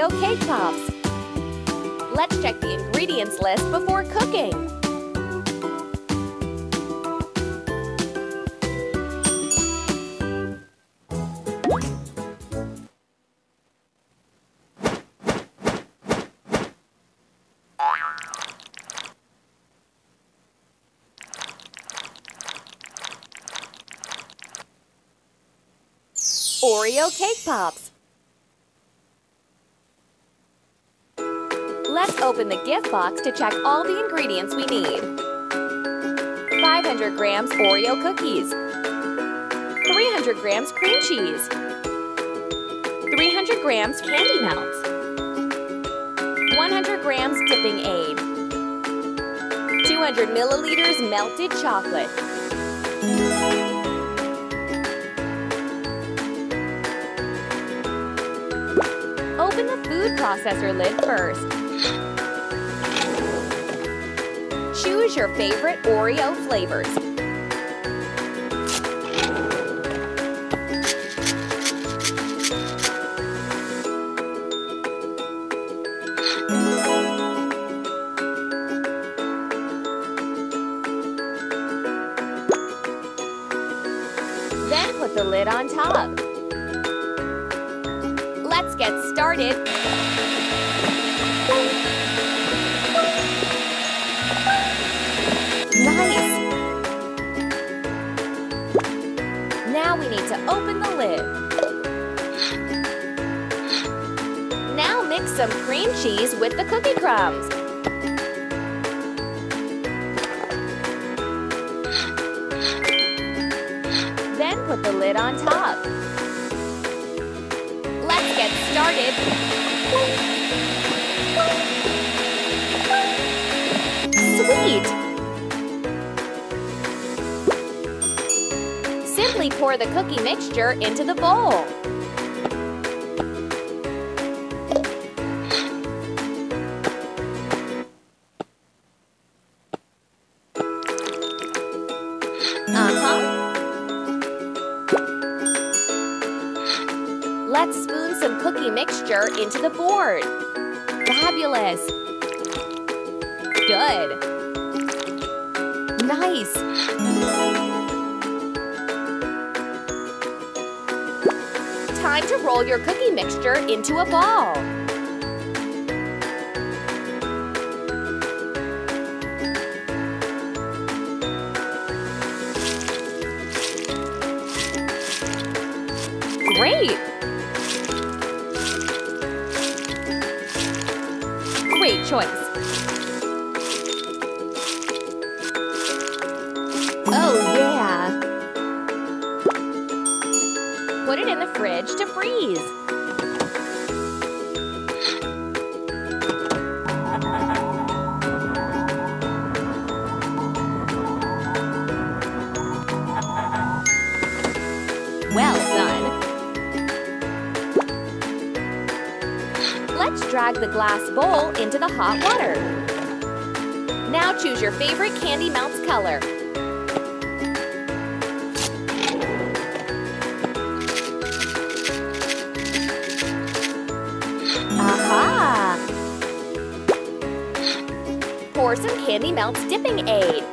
Oreo Cake Pops. Let's check the ingredients list before cooking. Oreo Cake Pops. Open the gift box to check all the ingredients we need. 500 grams Oreo cookies. 300 grams cream cheese. 300 grams candy melts. 100 grams dipping aid. 200 milliliters melted chocolate. Open the food processor lid first. Choose your favorite Oreo flavors. Then put the lid on top. Let's get started. Mix some cream cheese with the cookie crumbs. Then put the lid on top. Let's get started. Sweet! Simply pour the cookie mixture into the bowl. Let's spoon some cookie mixture into the board. Fabulous. Good. Nice. Time to roll your cookie mixture into a ball. Great! Great choice. Oh, yeah. Put it in the fridge to freeze. Drag the glass bowl into the hot water. Now choose your favorite Candy Melts color. Aha! Pour some Candy Melts dipping aid.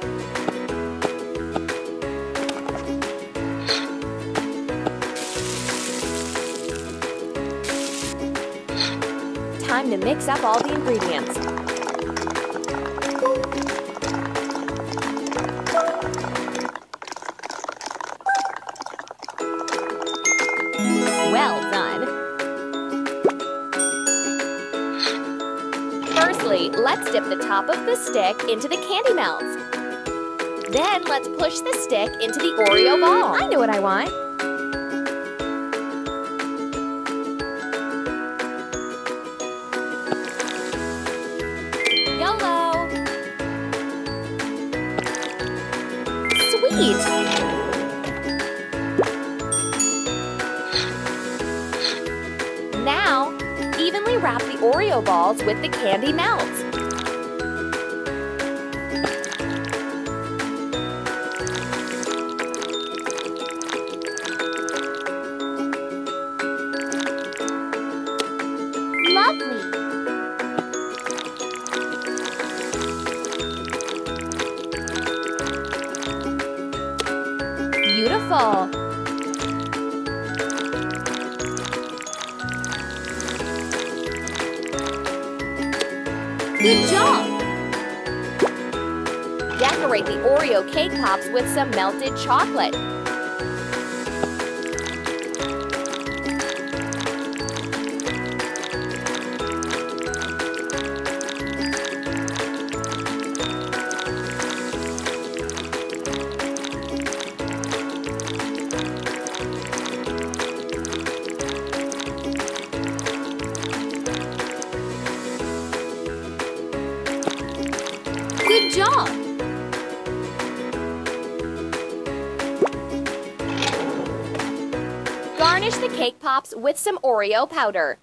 Time to mix up all the ingredients. Well done. Firstly, let's dip the top of the stick into the candy melts. Then let's push the stick into the Oreo ball. I know what I want. Now, evenly wrap the Oreo balls with the candy melt. Lovely! Beautiful! Good job! Decorate the Oreo cake pops with some melted chocolate. Job! Garnish the cake pops with some Oreo powder.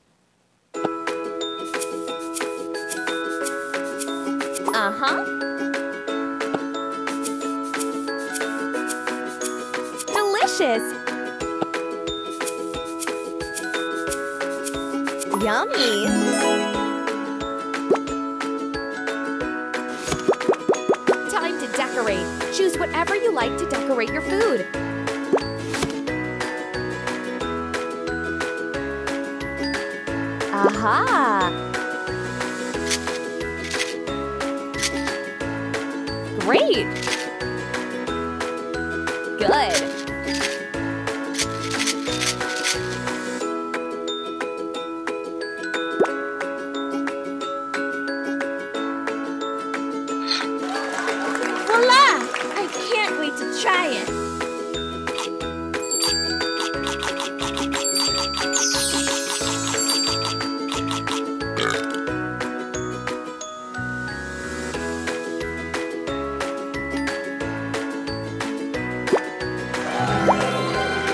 Uh-huh. Delicious! Yummy! You like to decorate your food. Aha! Great! Good.